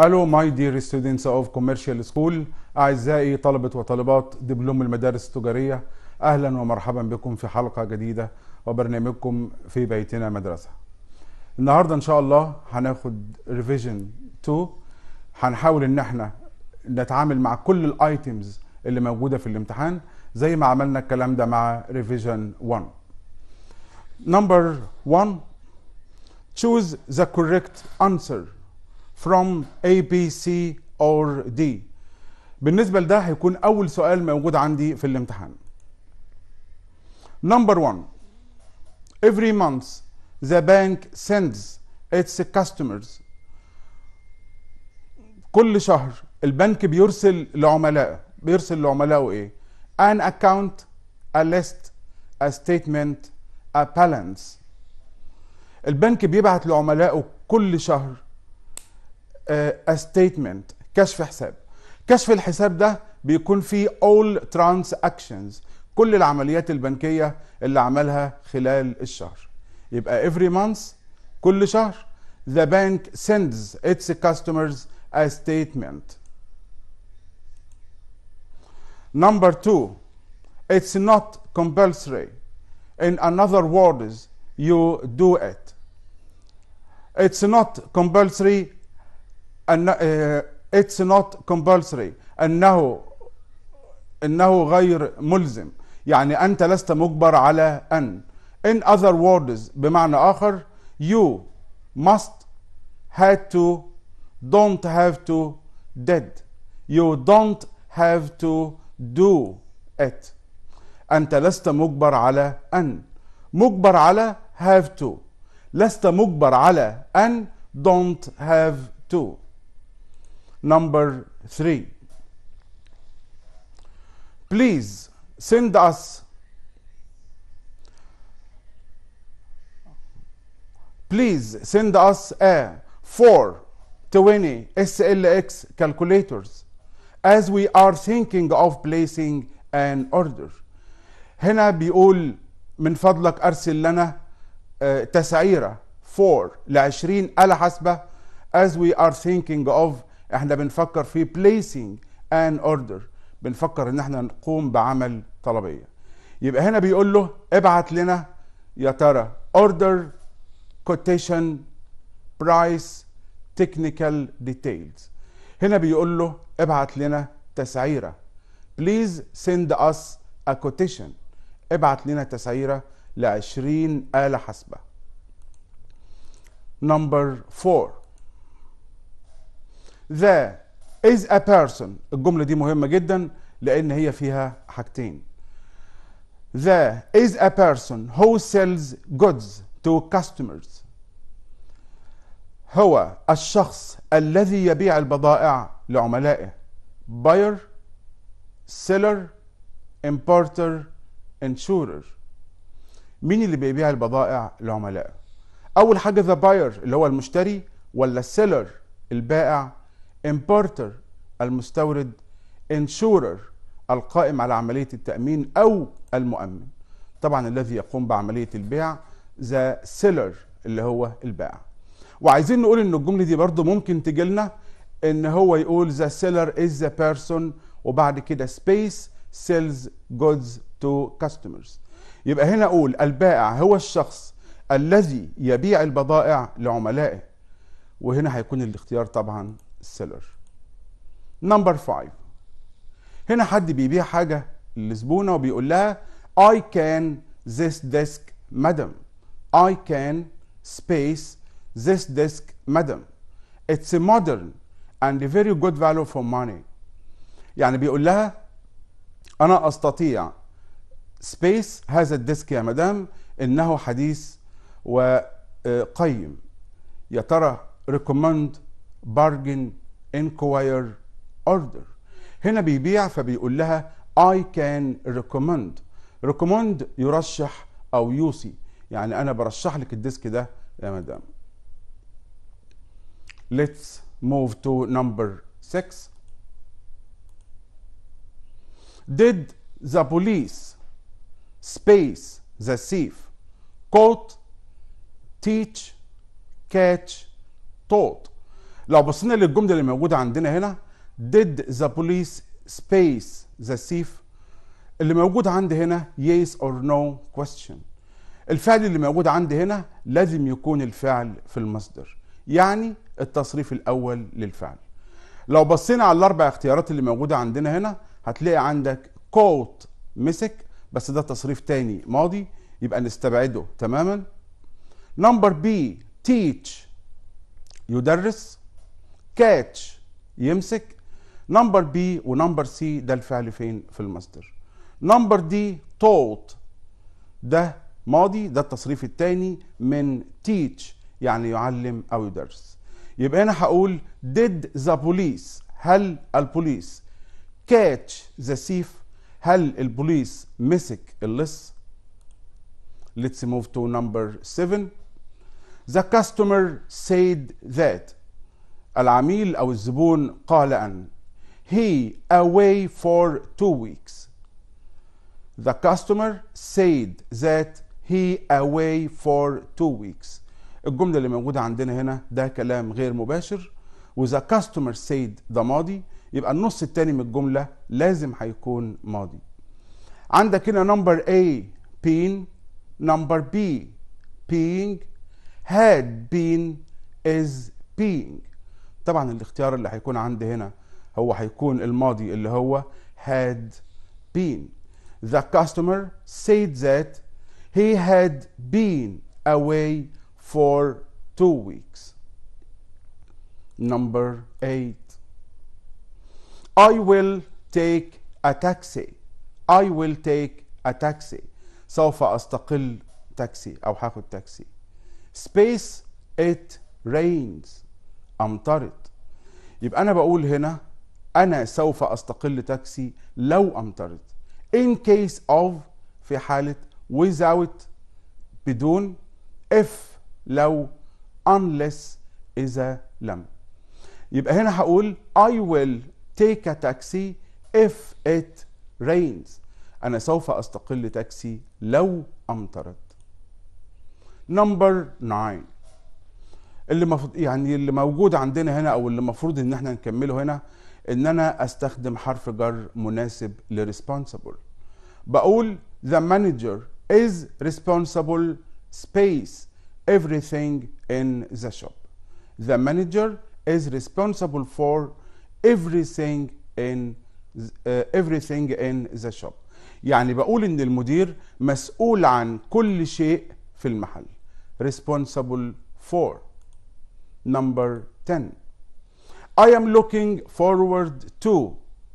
Hello my dear students of commercial school. أعزائي طلبة وطالبات دبلوم المدارس التجارية أهلا ومرحبا بكم في حلقة جديدة وبرنامجكم في بيتنا مدرسة. النهاردة إن شاء الله هناخد revision 2 هنحاول إن إحنا نتعامل مع كل ال items اللي موجودة في الامتحان زي ما عملنا الكلام ده مع revision 1 Number 1 Choose the correct answer. From A, B, C or D. بالنسبة لده هيكون أول سؤال موجود عندي في الامتحان. Number 1 Every month the bank sends its customers كل شهر البنك بيرسل لعملائه بيرسل لعملائه إيه؟ An account, a list, a statement, a balance. البنك بيبعت لعملائه كل شهر statement كشف حساب كشف الحساب ده بيكون فيه all transactions كل العمليات البنكية اللي عملها خلال الشهر يبقى every month كل شهر the bank sends its customers a statement number two it's not compulsory in another words you do it it's not compulsory أن it's not compulsory أنه أنه غير ملزم يعني أنت لست مجبر على أن in other words بمعنى آخر you must had to don't have to did you don't have to do it أنت لست مجبر على أن مجبر على have to لست مجبر على أن don't have to Number three. Please send us. Please send us a 420 SLX calculators as we are thinking of placing an order. هنا بيقول من فضلك أرسل لنا تسعيرة 4 ل 20 آلة حاسبة as we are thinking of إحنا بنفكر في placing an order. بنفكر ان إحنا نقوم بعمل طلبية. يبقى هنا بيقول له ابعت لنا يا ترى order quotation price technical details. هنا بيقول له ابعت لنا تسعيرة. Please send us a quotation. ابعت لنا تسعيرة ل 20 آلة حاسبة. Number 4 the is a person. الجملة دي مهمة جدا لأن هي فيها حاجتين. The is a person who sells goods to customers. هو الشخص الذي يبيع البضائع لعملائه. Buyer seller importer insurer. مين اللي بيبيع البضائع لعملائه؟ أول حاجة the buyer اللي هو المشتري ولا seller البائع؟ Importer المستورد insurer القائم على عملية التأمين أو المؤمن. طبعا الذي يقوم بعملية البيع the seller اللي هو البائع. وعايزين نقول إن الجملة دي برضو ممكن تجي لنا إن هو يقول the seller is the person وبعد كده space sells goods to customers. يبقى هنا أقول البائع هو الشخص الذي يبيع البضائع لعملائه. وهنا هيكون الاختيار طبعا ال seller number 5 هنا حد بيبيع حاجة للزبونة وبيقول لها I can this desk madam. I can space this desk madam. It's a modern and a very good value for money. يعني بيقول لها أنا أستطيع space هذا ال desk يا مدام إنه حديث وقيم. يا ترى recommend bargain inquire order هنا بيبيع فبيقول لها I can recommend recommend يرشح أو يوصي يعني أنا برشح لك ال desk ده يا مدام Let's move to number 6 Did the police space the thief caught teach catch taught لو بصينا للجملة اللي موجودة عندنا هنا did the police space the thief اللي موجود عندي هنا yes or no question. الفعل اللي موجود عندي هنا لازم يكون الفعل في المصدر يعني التصريف الأول للفعل. لو بصينا على الأربع اختيارات اللي موجودة عندنا هنا هتلاقي عندك caught مسك بس ده تصريف تاني ماضي يبقى نستبعده تماما. number b teach يدرس. catch يمسك number b و number c ده الفعل فين في المصدر number d taught ده ماضي ده التصريف الثاني من teach يعني يعلم أو يدرس. يبقى هنا هقول did the police هل البوليس. catch the thief هل البوليس مسك اللص. Let's move to number 7 the customer said that العميل أو الزبون قال أن he away for two weeks. The customer said that he away for two weeks. الجملة اللي موجودة عندنا هنا ده كلام غير مباشر. وذا customer said ده ماضي يبقى النص التاني من الجملة لازم هيكون ماضي. عندك هنا number A been number B being had been is being طبعا الاختيار اللي هيكون عندي هنا هو هيكون الماضي اللي هو had been the customer said that he had been away for two weeks number eight I will take a taxi I will take a taxi سوف استقل تاكسي أو هاخد تاكسي space it rains أمطرت. يبقى أنا بقول هنا أنا سوف أستقل تاكسي لو أمطرت. In case of في حالة without بدون if لو unless إذا لم. يبقى هنا هقول I will take a taxi if it rains. أنا سوف أستقل تاكسي لو أمطرت. نمبر 9 اللي مفروض يعني اللي موجود عندنا هنا أو اللي المفروض إن إحنا نكمله هنا إن أنا أستخدم حرف جر مناسب لريسبونسبل بقول the manager is responsible space everything in the shop. The manager is responsible for everything in uh, everything in the shop. يعني بقول إن المدير مسؤول عن كل شيء في المحل. Responsible for. Number 10 I am looking forward to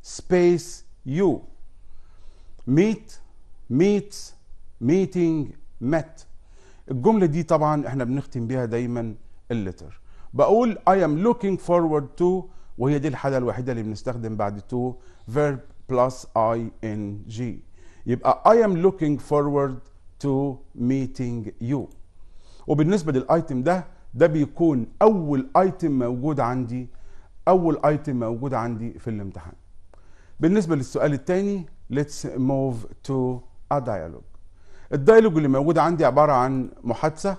space you meet meets meeting met الجملة دي طبعا إحنا بنختم بيها دايما اللتر بقول I am looking forward to وهي دي الحالة الوحيدة اللي بنستخدم بعد to verb plus ing يبقى I am looking forward to meeting you وبالنسبة للايتم ده ده بيكون أول ايتم موجود عندي أول ايتم موجود عندي في الامتحان. بالنسبة للسؤال الثاني let's move to a dialogue. الدايلوج اللي موجود عندي عبارة عن محادثة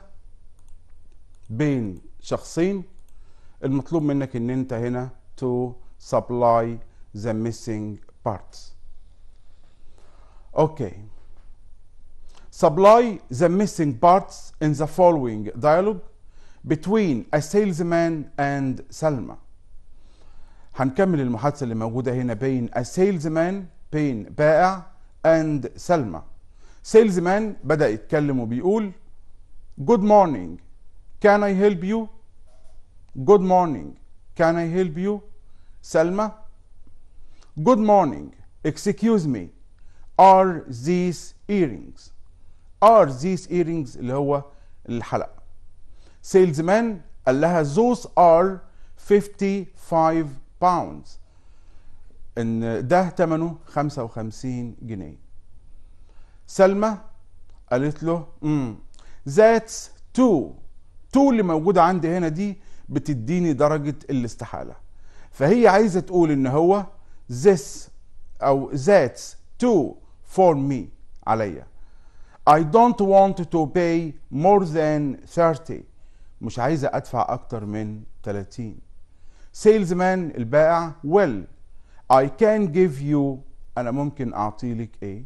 بين شخصين. المطلوب منك إن أنت هنا to supply the missing parts. Okay. Supply the missing parts in the following dialogue. Between a salesman and Salma هنكمل المحادثة اللي موجودة هنا بين a salesman بين بائع and سلمى salesman بدأ يتكلم وبيقول good morning can I help you good morning can I help you سلمى good morning excuse me are these earrings are these earrings اللي هو الحلقة salesman قال لها those are 55 pounds. إن ده ثمنه 55 جنيه. سلمى قالت له امم ذاتس تو تو اللي موجودة عندي هنا دي بتديني درجة الاستحالة. فهي عايزة تقول إن هو this أو that's too for me عليا. I don't want to pay more than 30 مش عايزة أدفع أكتر من 30 salesman البائع well I can give you أنا ممكن أعطي لك إيه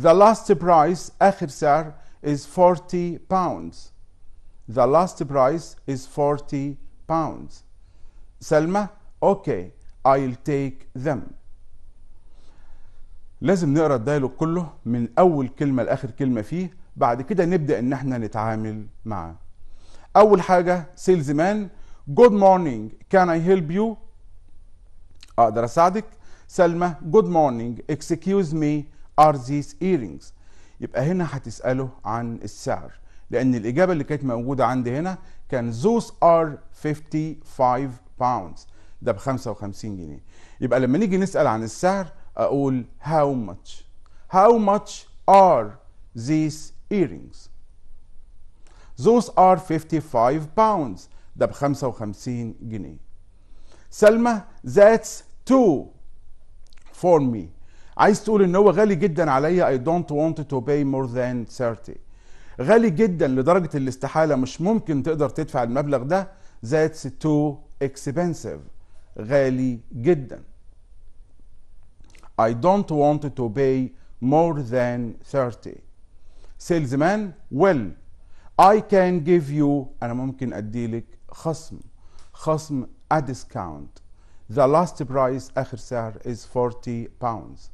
the last price آخر سعر is 40 pounds. The last price is 40 pounds. سلمى okay I'll take them. لازم نقرأ ال dialogue كله من أول كلمة لآخر كلمة فيه بعد كده نبدأ إن إحنا نتعامل معاه. أول حاجة salesman good morning can I help you أقدر أساعدك؟ سلمى good morning excuse me are these earrings يبقى هنا هتسأله عن السعر لأن الإجابة اللي كانت موجودة عندي هنا كان those are 55 pounds ده ب 55 جنيه. يبقى لما نيجي نسأل عن السعر أقول how much how much are these earrings those are 55 pounds ده ب 55 جنيه سلمى that's too for me عايز تقول ان هو غالي جدا عليا I don't want to pay more than 30 غالي جدا لدرجة الاستحالة مش ممكن تقدر تدفع المبلغ ده that's too expensive غالي جدا I don't want to pay more than 30 salesman well I can give you أنا ممكن أديلك خصم. خصم a discount. The last price آخر سعر is 40 pounds.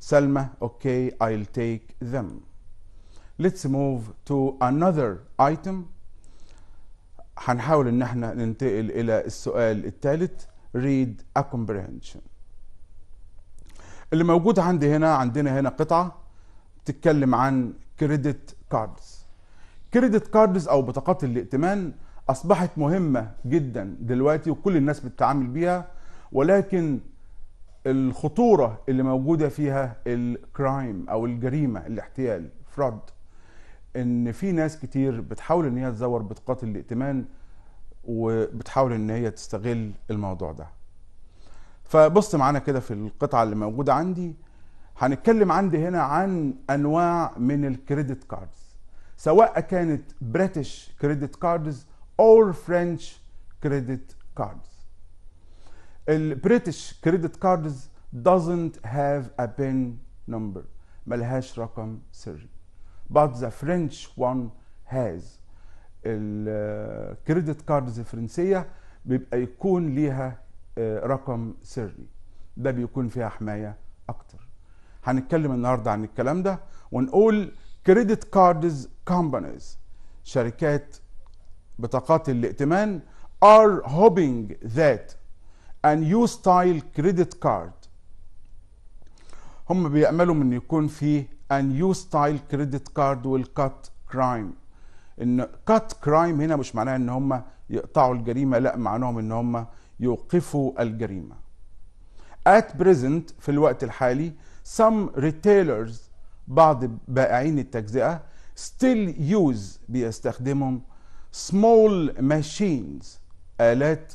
سلمى okay I'll take them. Let's move to another item. هنحاول إن إحنا ننتقل إلى السؤال الثالث. Read a comprehension. اللي موجود عندي هنا عندنا هنا قطعة تتكلم عن كريدت كاردز credit cards أو بطاقات الائتمان أصبحت مهمة جدا دلوقتي وكل الناس بتتعامل بيها ولكن الخطورة اللي موجودة فيها ال crime أو الجريمة الاحتيال fraud إن في ناس كتير بتحاول إن هي تزور بطاقات الائتمان وبتحاول إن هي تستغل الموضوع ده. فبص معانا كده في القطعة اللي موجودة عندي. هنتكلم عندي هنا عن أنواع من ال credit cards. سواء كانت British credit cards أو French credit cards ال British credit cards doesn't have a pin number. ملهاش رقم سري. But the French one has. ال credit cards الفرنسية بيبقى يكون ليها رقم سري. ده بيكون فيها حماية أكتر. هنتكلم النهاردة عن الكلام ده ونقول credit cards companies شركات بطاقات الائتمان are hoping that a new style credit card. هم بيأملوا من يكون في a new style credit card will cut crime. إن cut crime هنا مش معناها إن هم يقطعوا الجريمة لأ معناهم إن هم يوقفوا الجريمة. At present في الوقت الحالي some retailers بعض بائعين التجزئة still use بيستخدمهم small machines آلات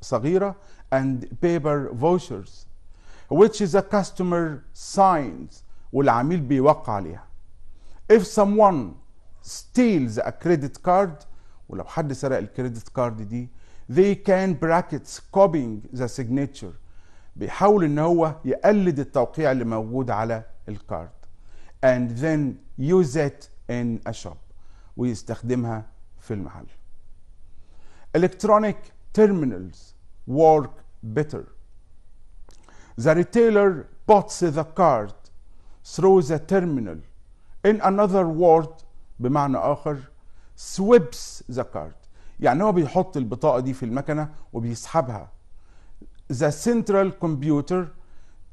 صغيرة and paper vouchers which is a customer signs والعميل بيوقع عليها if someone steals a credit card ولو حد سرق الكريدت كارد دي they can brackets copying the signature بيحاول ان هو يقلد التوقيع اللي موجود على الكارد and then use it in a shop ويستخدمها في المحل electronic terminals work better the retailer puts the card through the terminal in another word بمعنى آخر sweeps the card يعني هو بيحط البطاقة دي في المكنة وبيسحبها the central computer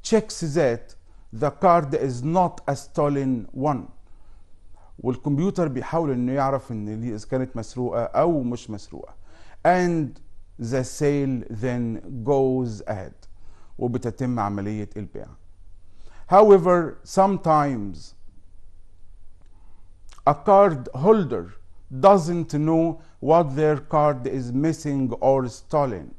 checks that the card is not a stolen one. والكمبيوتر بيحاول إنه يعرف إن دي إذا كانت مسروقة أو مش مسروقة. And the sale then goes ahead. وبتتم عملية البيع. However sometimes a card holder doesn't know what their card is missing or stolen.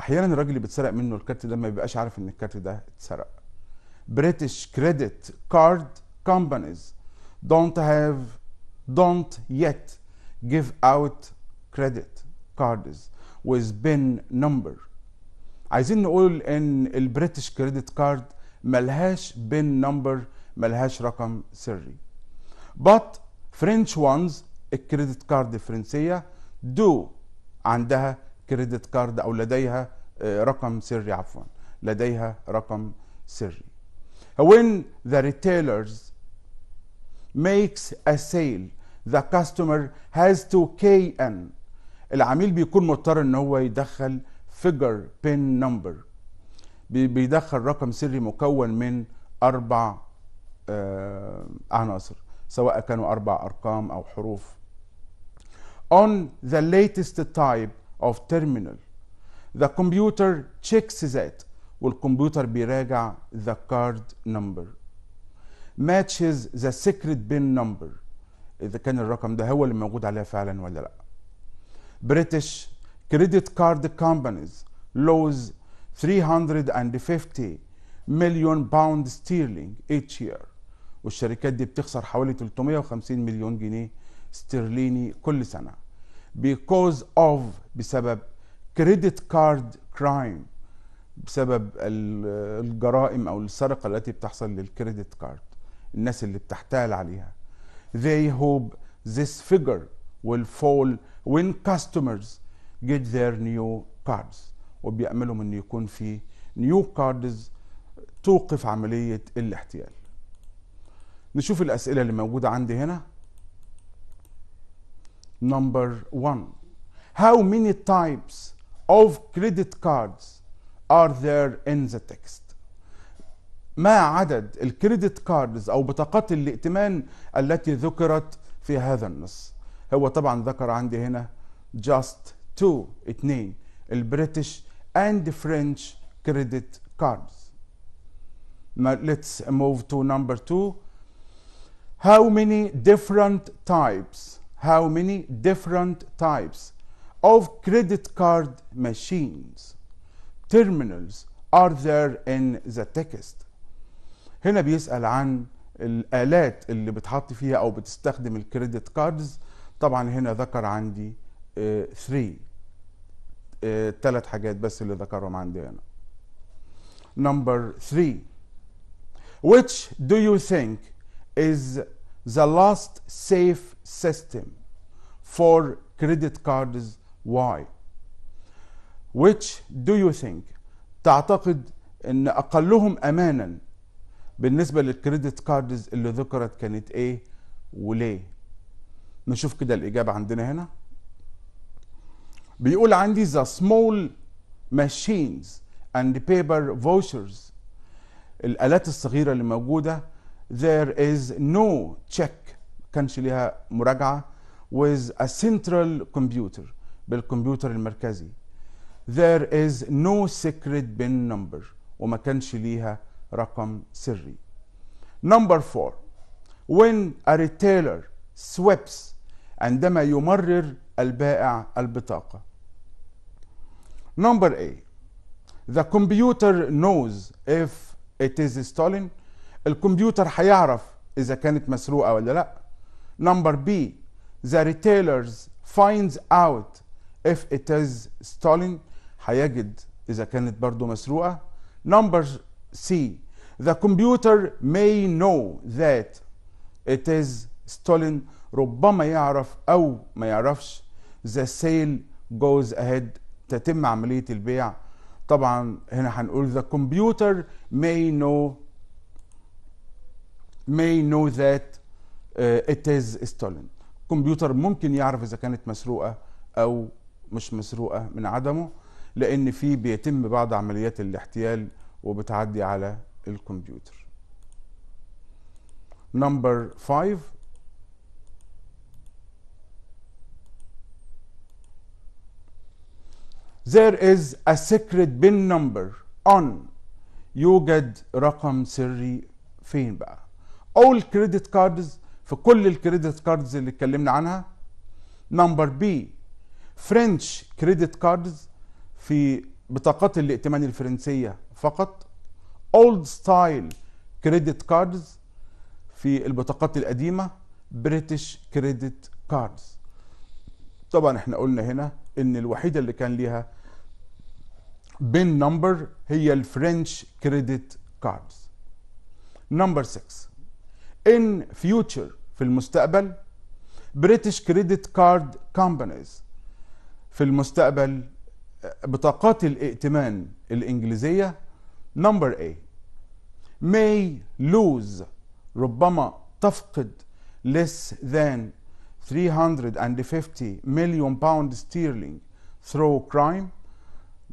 أحيانا الراجل اللي بيتسرق منه الكارت ده ما بيبقاش عارف إن الكارت ده اتسرق. British credit card companies don't have don't yet give out credit cards with pin number. عايزين نقول ان ال British credit card ملهاش pin number ملهاش رقم سري. But French ones ال credit card الفرنسية do عندها credit card أو لديها آه، رقم سري عفوا لديها رقم سري. When the retailers makes a sale the customer has to in العميل بيكون مضطر ان هو يدخل figure pin number بي- بيدخل رقم سري مكون من أربع آه، عناصر سواء كانوا أربع ارقام أو حروف on the latest type of terminal the computer checks that والكمبيوتر بيراجع the card number matches the secret pin number إذا كان الرقم ده هو اللي موجود عليها فعلا ولا لأ. British credit card companies lose 350 million pound sterling each year. والشركات دي بتخسر حوالي 350 مليون جنيه استرليني كل سنة. Because of بسبب credit card crime بسبب ال- الجرائم أو السرقة التي بتحصل للكريدت كارد الناس اللي بتحتال عليها. They hope this figure will fall when customers get their new cards وبيأملهم ان يكون في new cards توقف عملية الاحتيال. نشوف الأسئلة اللي موجودة عندي هنا. Number one how many types of credit cards are there in the text ما عدد الكريدت كاردز أو بطاقات الائتمان التي ذكرت في هذا النص هو طبعا ذكر عندي هنا just two اتنين البريتش French credit cards Now let's move to number two how many different types how many different types of credit card machines terminals are there in the text. هنا بيسأل عن الآلات اللي بتحط فيها أو بتستخدم الكريدت كاردز. طبعا هنا ذكر عندي 3 ثلاث حاجات بس اللي ذكرهم عندي هنا. Number 3 which do you think is the last safe system for credit cards? Why? Which do you think? تعتقد إن أقلهم امانا بالنسبة للكريدت كاردز اللي ذكرت كانت إيه وليه؟ نشوف كده الإجابة عندنا هنا. بيقول عندي the small machines and paper vouchers. الآلات الصغيرة اللي موجودة. There is no check. كانش ليها مراجعة. With a central computer. بالكمبيوتر المركزي. there is no secret pin number وما كانش ليها رقم سري number four when a retailer swaps عندما يمرر البائع البطاقة number A the computer knows if it is stolen الكمبيوتر هيعرف إذا كانت مسروقة ولا لا number B the retailers finds out if it is stolen هيجد إذا كانت برضو مسروقة. Number C. The computer may know that it is stolen. ربما يعرف أو ما يعرفش. The sale goes ahead. تتم عملية البيع. طبعا هنا هنقول the computer may know may know that uh, it is stolen. الكمبيوتر ممكن يعرف إذا كانت مسروقة أو مش مسروقة من عدمه. لأن في بيتم بعض عمليات الاحتيال وبتعدي على الكمبيوتر. نمبر 5 There is a secret pin number on يوجد رقم سري فين بقى all credit cards في كل ال credit cards اللي اتكلمنا عنها. number B French credit cards في بطاقات الائتمان الفرنسية فقط. old style credit cards في البطاقات القديمة British credit cards طبعا إحنا قلنا هنا إن الوحيدة اللي كان ليها pin number هي ال French credit cards number 6 in future في المستقبل British credit card companies في المستقبل بطاقات الائتمان الإنجليزية number A. May lose. ربما تفقد less than 350 million pound sterling through crime.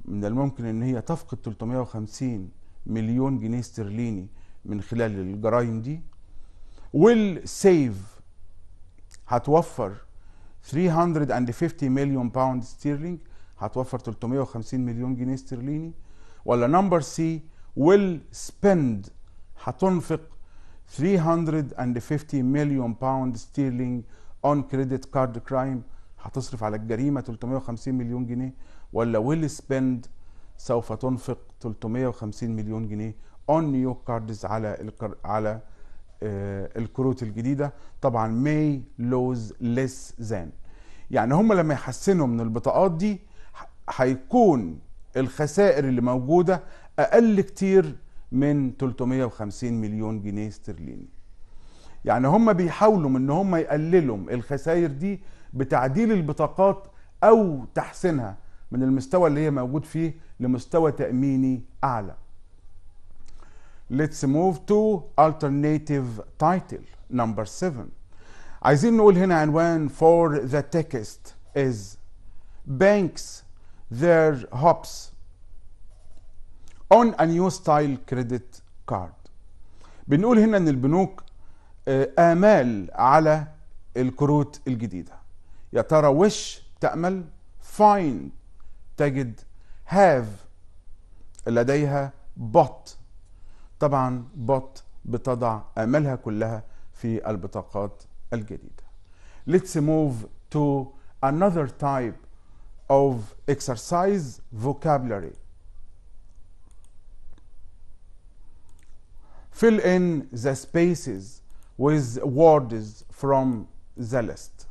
من الممكن إن هي تفقد 350 مليون جنيه استرليني من خلال الجرائم دي. Will save. هتوفر 350 million pound sterling هتوفر 350 مليون جنيه استرليني ولا number C will spend هتنفق 350 million pound sterling on credit card crime هتصرف على الجريمة 350 مليون جنيه ولا will spend سوف تنفق 350 مليون جنيه on new cards على الكر... على آه الكروت الجديدة. طبعا may lose less than. يعني هم لما يحسنوا من البطاقات دي هيكون الخسائر اللي موجودة أقل كتير من 350 مليون جنيه استرليني يعني هم بيحاولوا إن هم يقللوا الخسائر دي بتعديل البطاقات أو تحسينها من المستوى اللي هي موجود فيه لمستوى تأميني أعلى. Let's move to alternative title number 7. عايزين نقول هنا عنوان for the text is banks their hopes on a new style credit card. بنقول هنا إن البنوك آمال على الكروت الجديدة. يا ترى وش تأمل؟ Find تجد have. لديها bot طبعا bot بتضع آمالها كلها في البطاقات الجديدة. Let's move to another type of exercise vocabulary. Fill in the spaces with words from the list.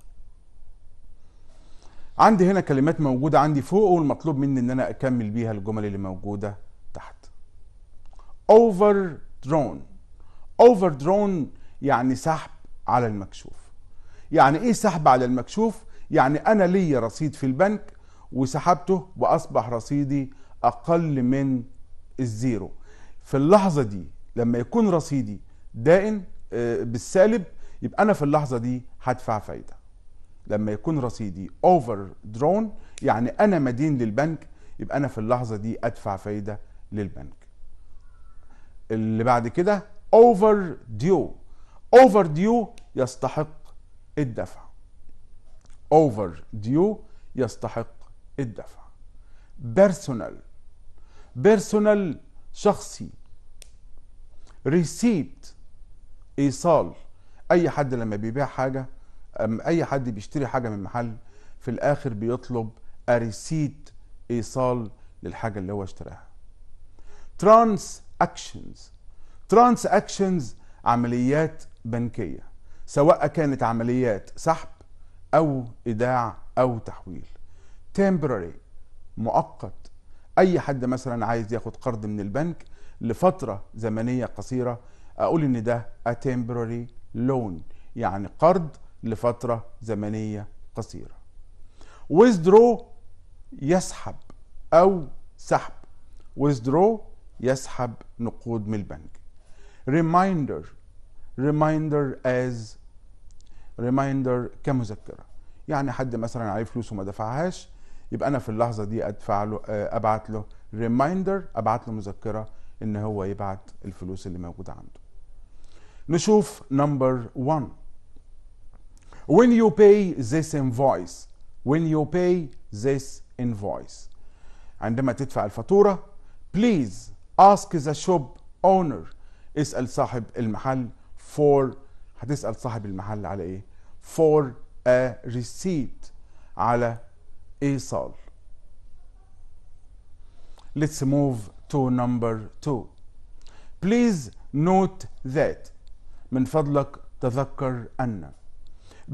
عندي هنا كلمات موجودة عندي فوق والمطلوب مني إن أنا أكمل بيها الجمل اللي موجودة تحت. Overdrawn. Overdrawn يعني سحب على المكشوف. يعني إيه سحب على المكشوف؟ يعني أنا ليا رصيد في البنك وسحبته وأصبح رصيدي أقل من الزيرو. في اللحظة دي لما يكون رصيدي دائن بالسالب يبقى أنا في اللحظة دي هدفع فايدة. لما يكون رصيدي overdrawn يعني أنا مدين للبنك يبقى أنا في اللحظة دي أدفع فايدة للبنك. اللي بعد كده overdue overdue يستحق الدفع. overdue يستحق الدفع. personal personal شخصي. receipt إيصال. أي حد لما بيبيع حاجة أي حد بيشتري حاجة من محل في الآخر بيطلب a receipt إيصال للحاجة اللي هو اشتراها. transactions transactions عمليات بنكية سواء كانت عمليات سحب أو إيداع أو تحويل. Temporary مؤقت. أي حد مثلا عايز ياخد قرض من البنك لفترة زمنية قصيرة أقول إن ده a temporary loan يعني قرض لفترة زمنية قصيرة. Withdraw يسحب أو سحب. Withdraw يسحب نقود من البنك. Reminder reminder as reminder كمذكرة. يعني حد مثلا عليه فلوس وما دفعهاش يبقى أنا في اللحظة دي أدفع له أبعت له reminder أبعت له مذكرة إن هو يبعت الفلوس اللي موجودة عنده. نشوف نمبر 1 when you pay this invoice when you pay this invoice. عندما تدفع الفاتورة please ask the shop owner. اسأل صاحب المحل for هتسأل صاحب المحل على إيه؟ for a receipt على ايصال let's move to number two please note that من فضلك تذكر أن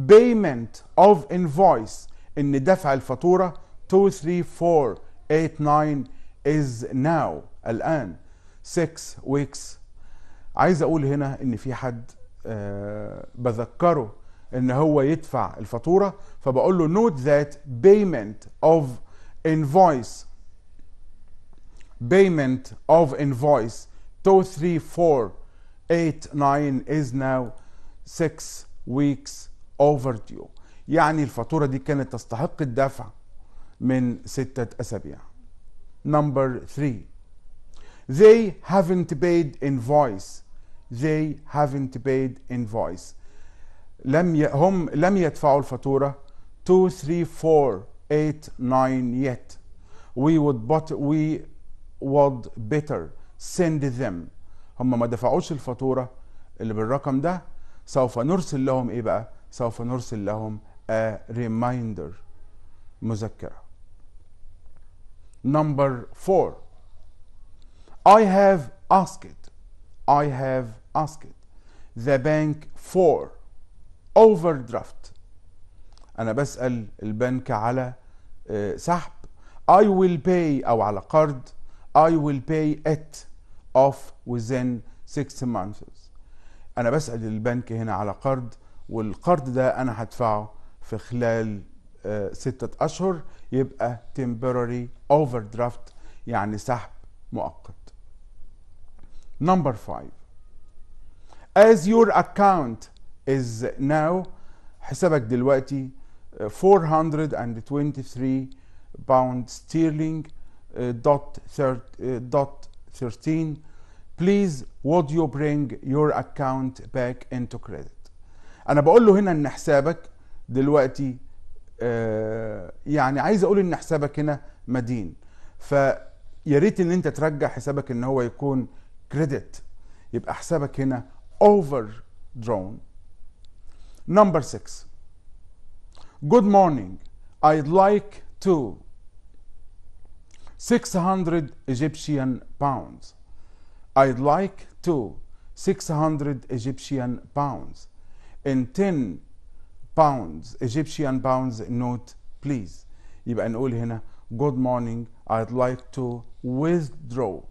payment of invoice ان دفع الفاتوره 2 3 4 8 9 is now الآن 6 weeks عايز أقول هنا إن في حد آه بذكره إن هو يدفع الفاتورة فبقول له note that payment of invoice payment of invoice 2 3 4 8 9 is now 6 weeks overdue يعني الفاتورة دي كانت تستحق الدفع من ستة أسابيع number 3 they haven't paid invoice they haven't paid invoice لم ي... هم لم يدفعوا الفاتورة. 2 3 4 8 9 yet. We would but we would better send them. هم ما دفعوش الفاتورة. اللي بالرقم ده سوف نرسل لهم إيه بقى؟ سوف نرسل لهم a reminder. مذكرة. Number 4 i have asked. I have asked. The bank for overdraft. أنا بسأل البنك على آه، سحب. I will pay أو على قرض. I will pay it off within six months. أنا بسأل البنك هنا على قرض والقرض ده أنا هدفعه في خلال آه، ستة أشهر. يبقى temporary overdraft يعني سحب مؤقت. Number five. As your account is now حسابك دلوقتي آه، 423 pound sterling uh, dot, uh, dot 13 please would you bring your account back into credit. أنا بقول له هنا إن حسابك دلوقتي آه، يعني عايز أقول إن حسابك هنا مدين. فيا ريت إن أنت ترجع حسابك إن هو يكون كريدت يبقى حسابك هنا اوفر drawn number 6 good morning i'd like to 600 Egyptian pounds. I'd like to 600 Egyptian pounds. In 10 pounds, Egyptian pounds note, please. يبقى نقول هنا good morning, I'd like to withdraw.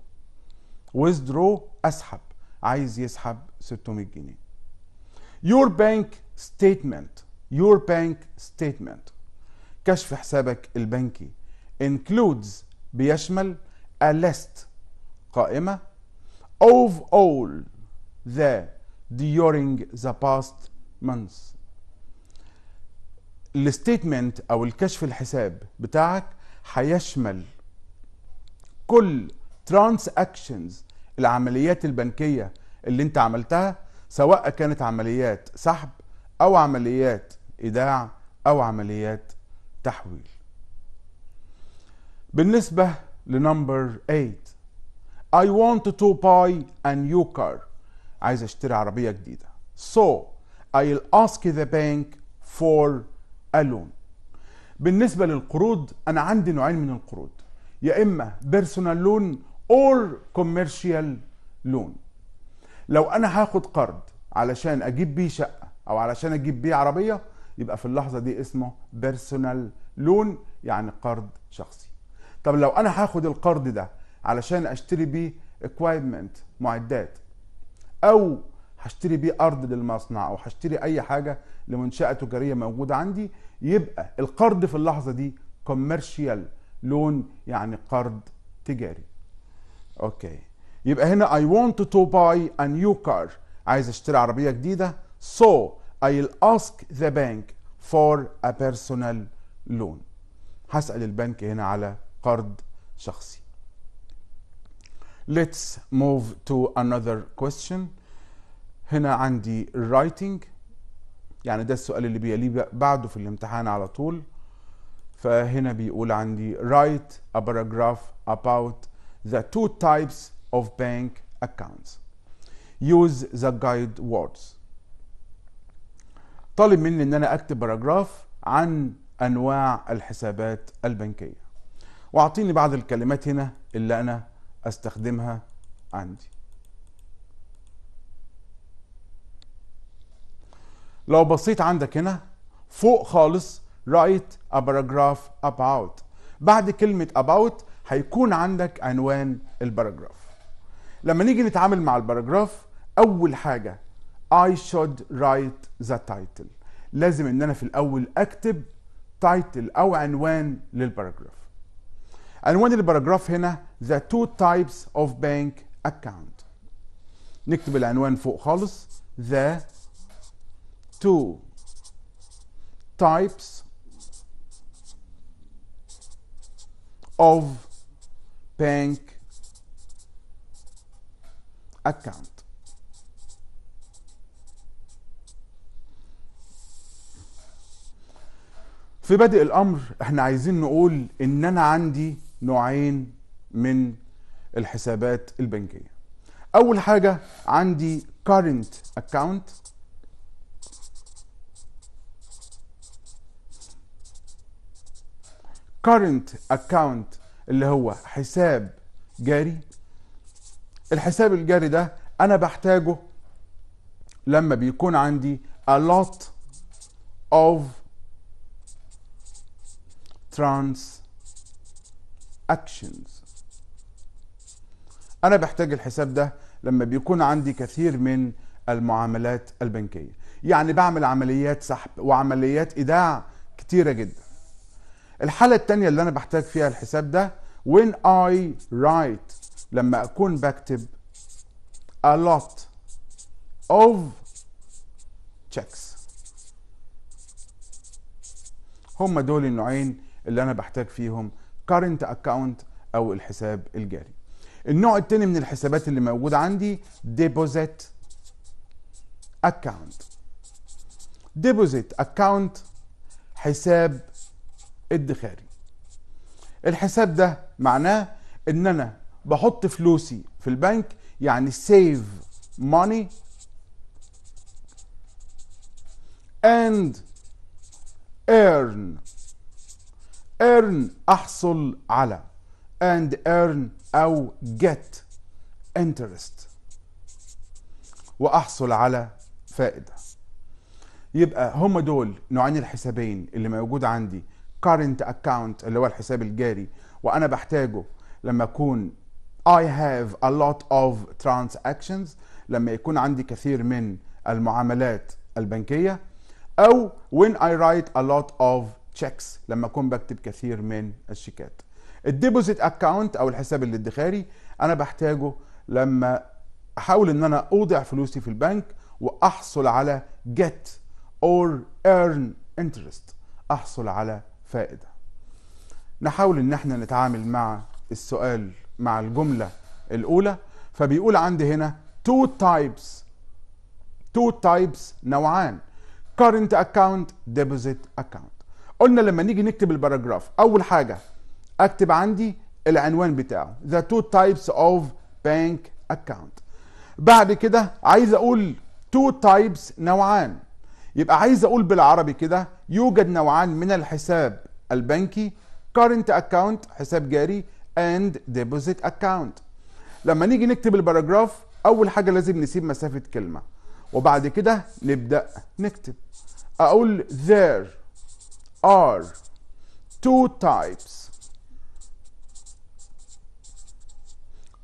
withdraw أسحب. عايز يسحب 600 جنيه. Your bank statement. Your bank statement. كشف حسابك البنكي. Includes بيشمل a list. قائمة. Of all the during the past months. ال statement أو الكشف الحساب بتاعك هيشمل كل transactions العمليات البنكية اللي انت عملتها سواء كانت عمليات سحب أو عمليات إيداع أو عمليات تحويل. بالنسبة لنمبر 8 I want to buy a new car. عايز أشتري عربية جديدة. So I'll ask the bank for a loan. بالنسبة للقروض أنا عندي نوعين من القروض. يا إما personal loan or commercial loan. لو أنا هاخد قرض علشان أجيب بيه شقة أو علشان أجيب بيه عربية يبقى في اللحظة دي اسمه personal loan يعني قرض شخصي. طب لو أنا هاخد القرض ده علشان أشتري بيه equipment معدات أو هشتري بيه أرض للمصنع أو هشتري أي حاجة لمنشأة تجارية موجودة عندي يبقى القرض في اللحظة دي commercial loan يعني قرض تجاري. أوكي. يبقى هنا I want to buy a new car عايز اشتري عربيه جديده so I'll ask the bank for a personal loan هسأل البنك هنا على قرض شخصي Let's move to another question هنا عندي writing يعني ده السؤال اللي بيليه بعده في الامتحان على طول فهنا بيقول عندي write a paragraph about the two types of bank accounts. Use the guide words. طالب مني إن أنا أكتب باراجراف عن أنواع الحسابات البنكية. وأعطيني بعض الكلمات هنا اللي أنا أستخدمها عندي. لو بصيت عندك هنا فوق خالص write a paragraph about. بعد كلمة about هيكون عندك عنوان ال paragraph لما نيجي نتعامل مع ال paragraph أول حاجة I should write the title. لازم إن أنا في الأول أكتب title أو عنوان لل paragraph. عنوان ال paragraph هنا the two types of bank account. نكتب العنوان فوق خالص the two types of bank account. في بدء الأمر إحنا عايزين نقول إن أنا عندي نوعين من الحسابات البنكية. أول حاجة عندي current account. current account اللي هو حساب جاري. الحساب الجاري ده أنا بحتاجه لما بيكون عندي a lot of transactions. أنا بحتاج الحساب ده لما بيكون عندي كثير من المعاملات البنكية. يعني بعمل عمليات سحب وعمليات إيداع كتيرة جدا. الحالة الثانية اللي أنا بحتاج فيها الحساب ده when I write لما أكون بكتب a lot of checks. هم دول النوعين اللي أنا بحتاج فيهم current account أو الحساب الجاري. النوع التاني من الحسابات اللي موجود عندي deposit account. deposit account حساب ادخاري. الحساب ده معناه إن أنا بحط فلوسي في البنك يعني save money and earn. Earn أحصل على and earn أو get interest. وأحصل على فائدة. يبقى هم دول نوعين الحسابين اللي موجود عندي. Current account اللي هو الحساب الجاري. وأنا بحتاجه لما أكون I have a lot of transactions. لما يكون عندي كثير من المعاملات البنكية. أو when I write a lot of checks لما أكون بكتب كثير من الشيكات. الديبوزيت أكاونت أو الحساب الادخاري أنا بحتاجه لما أحاول إن أنا أودع فلوسي في البنك وأحصل على get or earn interest. أحصل على فائدة. نحاول إن إحنا نتعامل مع السؤال مع الجملة الأولى فبيقول عندي هنا two types two types نوعان current account deposit account. قلنا لما نيجي نكتب ال paragraph أول حاجة أكتب عندي العنوان بتاعه the two types of bank account. بعد كده عايز أقول two types نوعان. يبقى عايز أقول بالعربي كده يوجد نوعان من الحساب البنكي current account حساب جاري and deposit account. لما نيجي نكتب ال paragraph أول حاجة لازم نسيب مسافة كلمة. وبعد كده نبدأ نكتب. أقول there are two types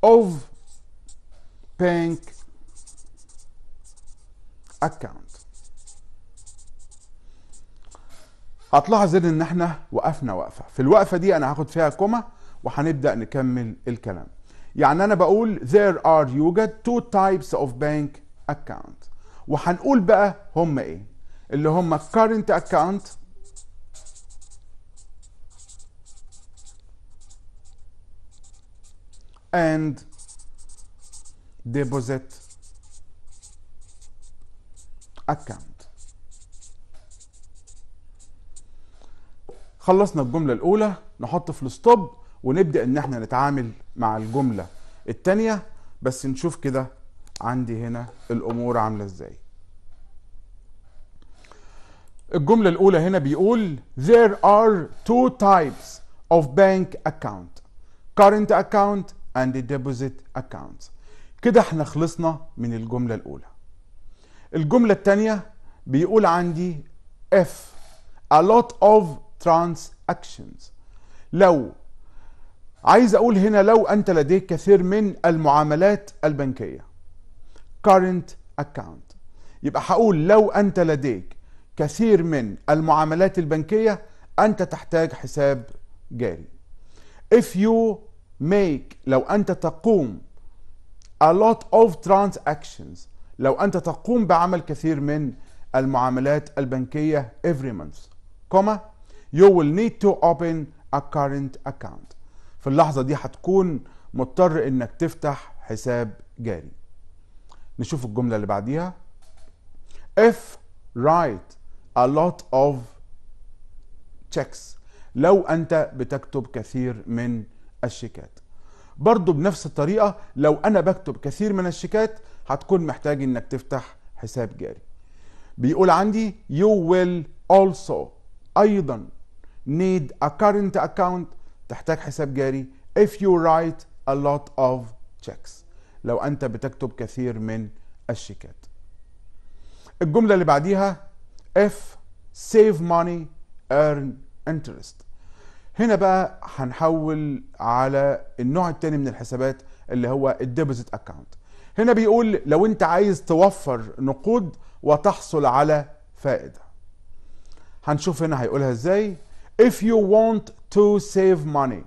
of bank account. هتلاحظ إن إحنا وقفنا وقفة. في الوقفة دي أنا هاخد فيها كوما وهنبدا نكمل الكلام. يعني أنا بقول there are يوجد two types of bank account. وهنقول بقى هم إيه؟ اللي هم current account. and deposit account. خلصنا الجملة الأولى نحط في الستوب ونبدأ إن إحنا نتعامل مع الجملة التانية بس نشوف كده عندي هنا الأمور عاملة إزاي. الجملة الأولى هنا بيقول There are two types of bank account current account and deposit account كده إحنا خلصنا من الجملة الأولى. الجملة التانية بيقول عندي if a lot of transactions لو عايز أقول هنا لو أنت لديك كثير من المعاملات البنكية. Current account. يبقى هقول لو أنت لديك كثير من المعاملات البنكية أنت تحتاج حساب جاري. If you make لو أنت تقوم a lot of transactions لو أنت تقوم بعمل كثير من المعاملات البنكية every month كوما you will need to open a current account. في اللحظة دي هتكون مضطر إنك تفتح حساب جاري. نشوف الجملة اللي بعديها. If write a lot of checks. لو أنت بتكتب كثير من الشيكات. برضو بنفس الطريقة لو أنا بكتب كثير من الشيكات هتكون محتاج إنك تفتح حساب جاري. بيقول عندي you will also أيضا need a current account تحتاج حساب جاري. If you write a lot of checks. لو أنت بتكتب كثير من الشيكات. الجملة اللي بعديها if save money earn interest. هنا بقى هنحول على النوع التاني من الحسابات اللي هو ال deposit account هنا بيقول لو أنت عايز توفر نقود وتحصل على فائدة. هنشوف هنا هيقولها إزاي. If you want to save money,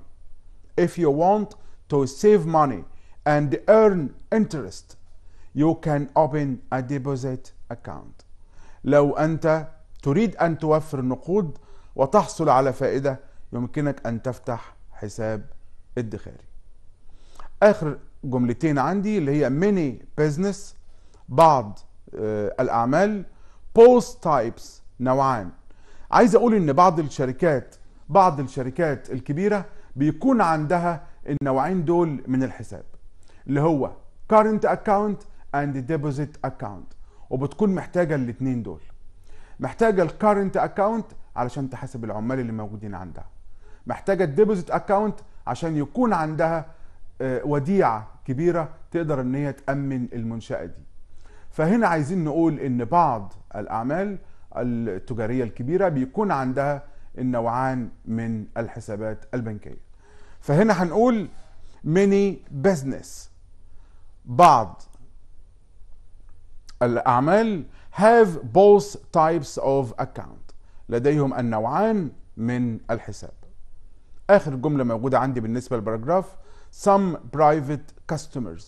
if you want to save money and earn interest, you can open a deposit account. لو أنت تريد أن توفر نقود وتحصل على فائدة يمكنك أن تفتح حساب ادخاري. آخر جملتين عندي اللي هي many business بعض آه، الأعمال both types نوعان عايز أقول إن بعض الشركات بعض الشركات الكبيرة بيكون عندها النوعين دول من الحساب اللي هو current account and deposit account وبتكون محتاجة الاثنين دول. محتاجة ال current account علشان تحاسب العمال اللي موجودين عندها. محتاجة ال deposit account عشان يكون عندها آه، وديعة كبيرة تقدر إن هي تأمن المنشأة دي. فهنا عايزين نقول إن بعض الأعمال التجارية الكبيرة بيكون عندها النوعان من الحسابات البنكية. فهنا هنقول many business. بعض الأعمال have both types of account. لديهم النوعان من الحساب. آخر جملة موجودة عندي بالنسبة للباراجراف some private customers.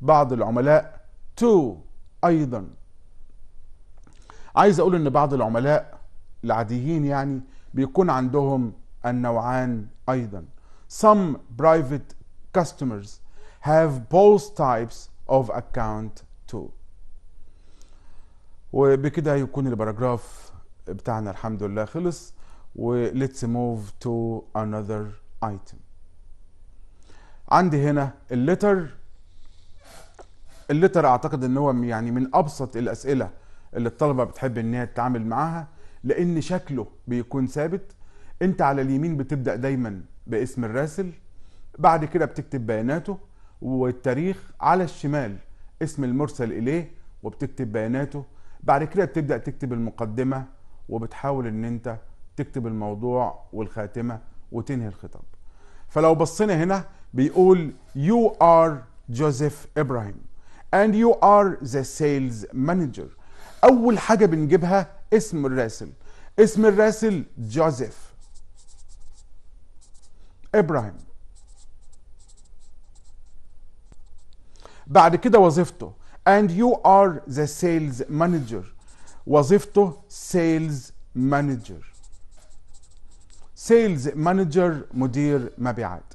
بعض العملاء to أيضا. عايز أقول إن بعض العملاء العاديين يعني بيكون عندهم النوعان أيضا. Some private customers have both types of account too. وبكده يكون الباراجراف بتاعنا الحمد لله خلص و let's move to another item. عندي هنا اللتر. اللتر أعتقد إن هو يعني من أبسط الأسئلة اللي الطلبة بتحب إن هي تتعامل معاها لأن شكله بيكون ثابت. أنت على اليمين بتبدأ دايما باسم الراسل بعد كده بتكتب بياناته والتاريخ على الشمال اسم المرسل إليه وبتكتب بياناته. بعد كده بتبدأ تكتب المقدمة وبتحاول إن أنت تكتب الموضوع والخاتمة وتنهي الخطاب. فلو بصينا هنا بيقول you are جوزيف إبراهيم and you are the sales manager. أول حاجة بنجيبها اسم الراسل. اسم الراسل جوزيف. إبراهيم. بعد كده وظيفته. And you are the sales manager. وظيفته sales manager. Sales manager مدير مبيعات.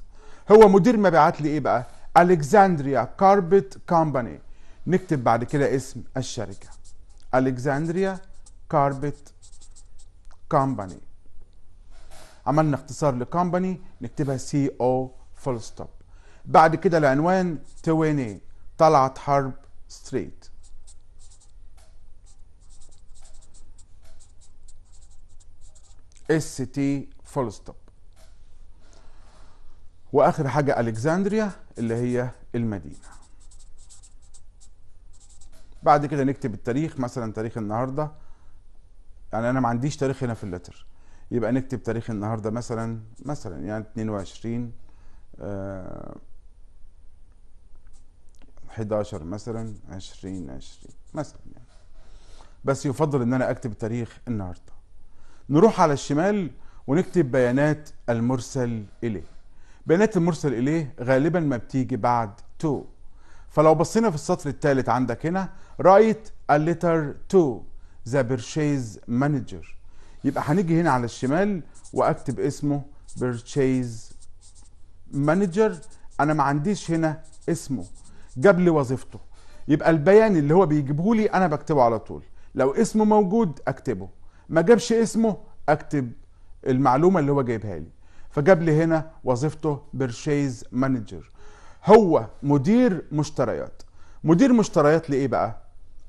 هو مدير مبيعات لإيه بقى؟ Alexandria Carpet Company نكتب بعد كده اسم الشركة. Alexandria Carpet Company عملنا اختصار ل company نكتبها C O full stop بعد كده العنوان twenty طلعت حرب street S T full stop وآخر حاجة Alexandria اللي هي المدينة. بعد كده نكتب التاريخ مثلا تاريخ النهارده. يعني أنا ما عنديش تاريخ هنا في ال letter. يبقى نكتب تاريخ النهارده مثلا مثلا يعني 22 آه 11 مثلا 20 20 مثلا يعني. بس يفضل إن أنا أكتب تاريخ النهارده. نروح على الشمال ونكتب بيانات المرسل إليه. بيانات المرسل إليه غالبا ما بتيجي بعد to فلو بصينا في السطر الثالث عندك هنا write a letter to the purchase manager. يبقى هنيجي هنا على الشمال وأكتب اسمه purchase manager. أنا ما عنديش هنا اسمه جاب لي وظيفته. يبقى البيان اللي هو بيجيبه لي أنا بكتبه على طول. لو اسمه موجود أكتبه ما جابش اسمه أكتب المعلومة اللي هو جايبها لي. فجاب لي هنا وظيفته purchase manager هو مدير مشتريات. مدير مشتريات لإيه بقى؟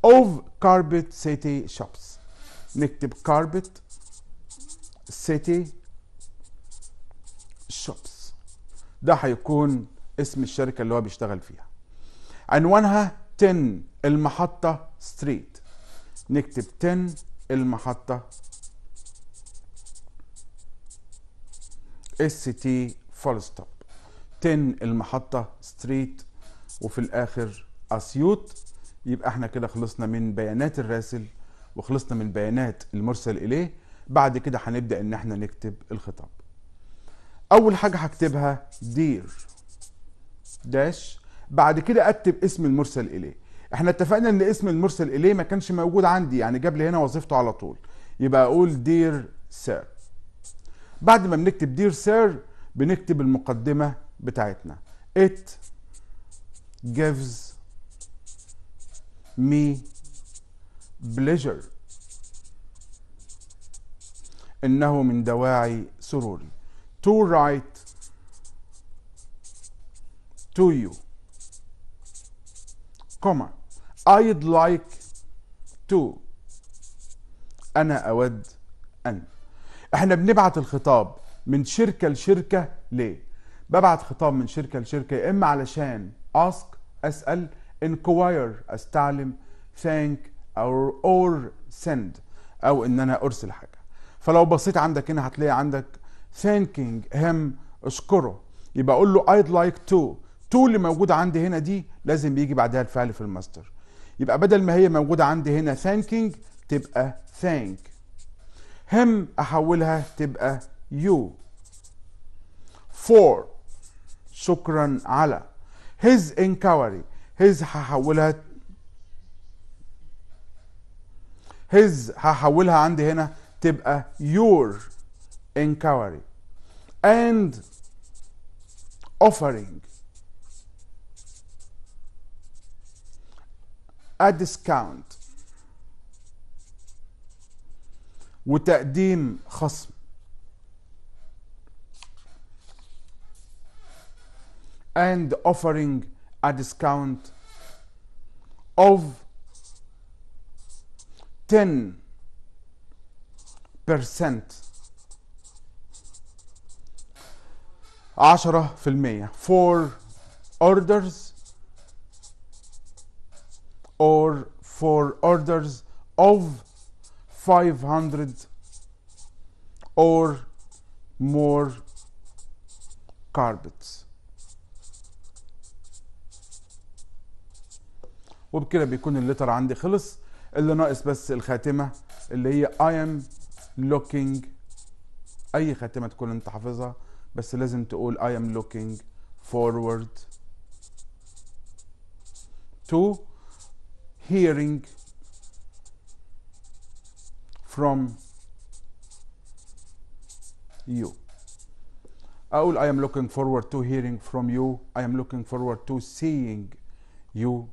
of Carpet City Shops نكتب Carpet City Shops ده هيكون اسم الشركة اللي هو بيشتغل فيها. عنوانها 10 المحطة street نكتب 10 المحطة S T full stop 10 المحطة street وفي الآخر أسيوط. يبقى إحنا كده خلصنا من بيانات الراسل وخلصنا من بيانات المرسل إليه. بعد كده هنبدأ إن إحنا نكتب الخطاب. أول حاجة هكتبها dear dash بعد كده أكتب اسم المرسل إليه. إحنا اتفقنا إن اسم المرسل إليه ما كانش موجود عندي يعني جاب لي هنا وظيفته على طول. يبقى أقول dear sir بعد ما بنكتب dear sir بنكتب المقدمة بتاعتنا. It gives me pleasure. إنه من دواعي سروري. To write to you. comma I'd like to. أنا أود أن. إحنا بنبعت الخطاب من شركة لشركة. ليه؟ ببعت خطاب من شركة لشركة يا إما علشان ask أسأل inquire أستعلم thank or or send أو إن أنا أرسل حاجة. فلو بصيت عندك هنا هتلاقي عندك thanking him اشكره. يبقى أقول له I'd like to. to اللي موجودة عندي هنا دي لازم بيجي بعدها الفعل في الماستر. يبقى بدل ما هي موجودة عندي هنا thanking تبقى thank. هم أحولها تبقى you. for شكرا على his inquiry his هحولها his هحولها عندي هنا تبقى your inquiry and offering a discount وتقديم خصم and offering a discount of 10 percent. 10% for orders or for orders of 500 or more carpets وبكده بيكون اللتر عندي خلص اللي ناقص بس الخاتمة اللي هي I am looking أي خاتمة تكون أنت حافظها بس لازم تقول I am looking forward to hearing from you أقول I am looking forward to hearing from you I am looking forward to seeing you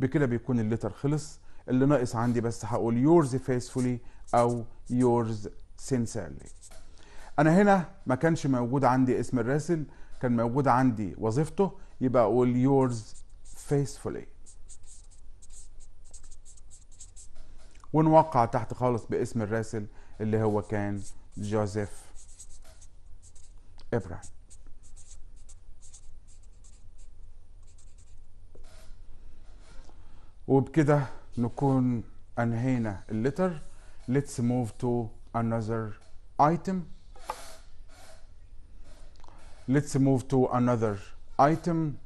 بكده بيكون اللتر خلص. اللي ناقص عندي بس هقول yours faithfully أو yours sincerely. أنا هنا ما كانش موجود عندي اسم الراسل كان موجود عندي وظيفته يبقى أقول yours faithfully. ونوقع تحت خالص باسم الراسل اللي هو كان جوزيف إبراهيم. وبكده نكون انهينا اللتر. Let's move to another item. Let's move to another item.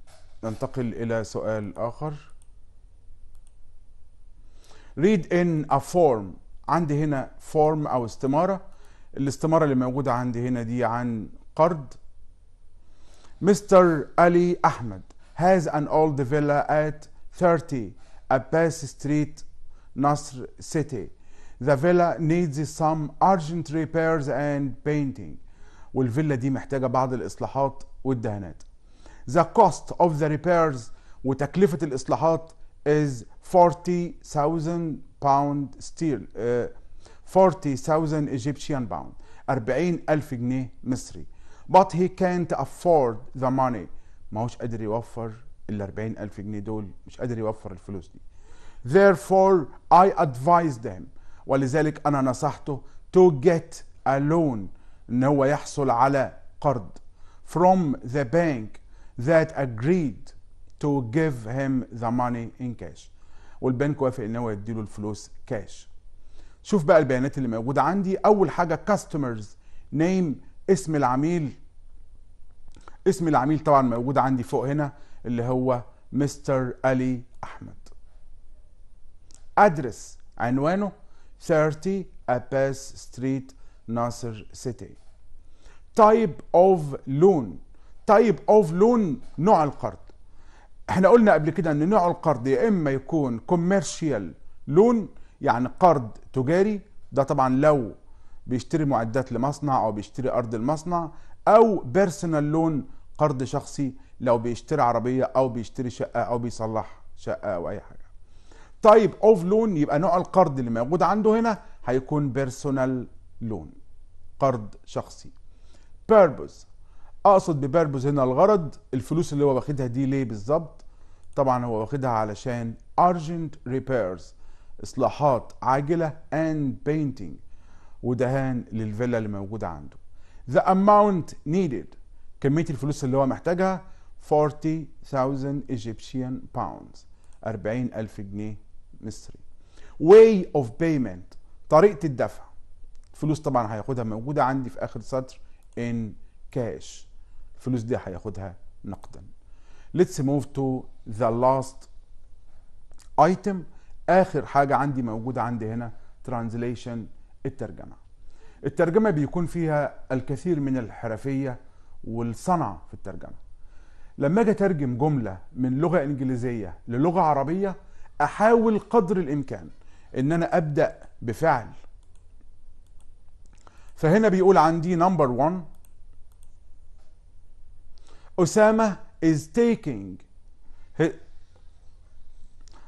ننتقل إلى سؤال آخر. Read in a form. عندي هنا form أو استمارة. الاستمارة اللي موجودة عندي هنا دي عن قرض. Mr. Ali Ahmed has an old villa at 30 Abbas Street, Nasr City. The villa needs some urgent repairs and painting. والفيلا دي محتاجة بعض الإصلاحات والدهانات. The cost of the repairs وتكلفة الإصلاحات is 40,000 pound sterling uh, 40,000 Egyptian pound 40 ألف جنيه مصري but he can't afford the money ما هوش قادر يوفر ال 40 ألف جنيه دول مش قادر يوفر الفلوس دي. Therefore I advised him ولذلك أنا نصحته to get a loan إن هو يحصل على قرض. From the bank that agreed to give him the money in cash. والبنك وافق إن هو يديله الفلوس كاش شوف بقى البيانات اللي موجودة. عندي أول حاجة customers name اسم العميل. اسم العميل طبعا موجود عندي فوق هنا. اللي هو Mr علي أحمد. address عنوانه 30 عباس street ناصر City. type of loan. type of loan نوع القرض. إحنا قلنا قبل كده إن نوع القرض يا إما يكون commercial loan يعني قرض تجاري. ده طبعا لو بيشتري معدات لمصنع أو بيشتري أرض المصنع أو personal loan قرض شخصي لو بيشتري عربية أو بيشتري شقة أو بيصلح شقة أو أي حاجة. type of loan يبقى نوع القرض اللي موجود عنده هنا هيكون personal loan قرض شخصي. purpose أقصد ب purpose هنا الغرض الفلوس اللي هو واخدها دي ليه بالظبط؟ طبعا هو واخدها علشان urgent repairs إصلاحات عاجلة and painting ودهان للفيلا اللي موجودة عنده. the amount needed كمية الفلوس اللي هو محتاجها 40,000 Egyptian pounds 40 ألف جنيه مصري. Way of payment طريقة الدفع. الفلوس طبعا هياخدها موجودة عندي في آخر سطر in cash. الفلوس دي هياخدها نقدا. Let's move to the last item. آخر حاجة عندي موجودة عندي هنا translation الترجمة. الترجمة بيكون فيها الكثير من الحرفية والصنعة في الترجمة. لما أجي أترجم جملة من لغة إنجليزية للغة عربية أحاول قدر الإمكان إن أنا أبدأ بفعل. فهنا بيقول عندي نمبر 1 أسامة is taking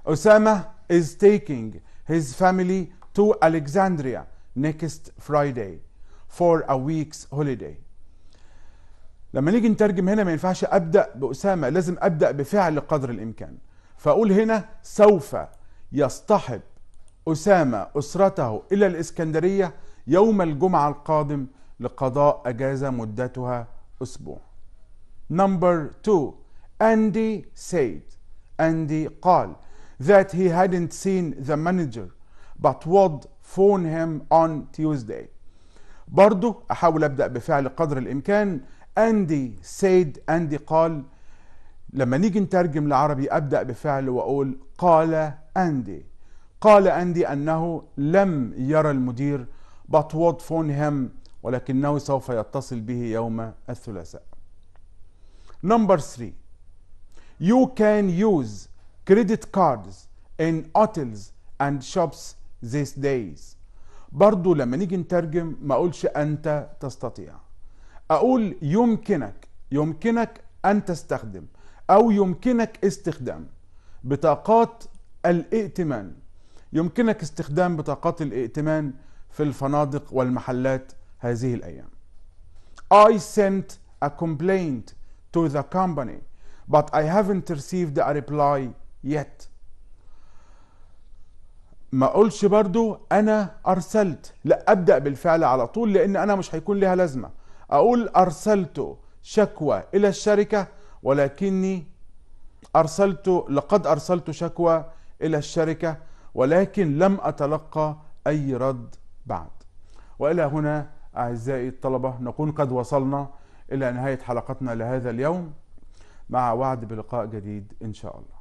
أسامة is taking his family to Alexandria next Friday for a week's holiday. لما نيجي نترجم هنا ما ينفعش أبدأ بأسامة لازم أبدأ بفعل قدر الإمكان. فأقول هنا سوف يصطحب أسامة أسرته إلى الإسكندرية يوم الجمعة القادم لقضاء أجازة مدتها أسبوع. نمبر 2 Andy said Andy قال that he hadn't seen the manager but would phone him on Tuesday. برضو أحاول أبدأ بفعل قدر الإمكان أندي سيد أندي قال لما نيجي نترجم لعربي أبدأ بفعل وأقول قال أندي. قال أندي أنه لم يرى المدير phone him ولكنه سوف يتصل به يوم الثلاثاء. Number three. You can use credit cards in hotels and shops these days. برضو لما نيجي نترجم ما أقولش أنت تستطيع. أقول يمكنك يمكنك أن تستخدم أو يمكنك استخدام بطاقات الائتمان. يمكنك استخدام بطاقات الائتمان في الفنادق والمحلات هذه الأيام. I sent a complaint to the company but I haven't received a reply yet. ما اقولش برضو أنا أرسلت لا أبدأ بالفعل على طول لأن أنا مش هيكون لها لازمة. أقول أرسلت شكوى إلى الشركة ولكني أرسلت لقد أرسلت شكوى إلى الشركة ولكن لم أتلقى أي رد بعد. وإلى هنا أعزائي الطلبة نكون قد وصلنا إلى نهاية حلقتنا لهذا اليوم. مع وعد بلقاء جديد إن شاء الله.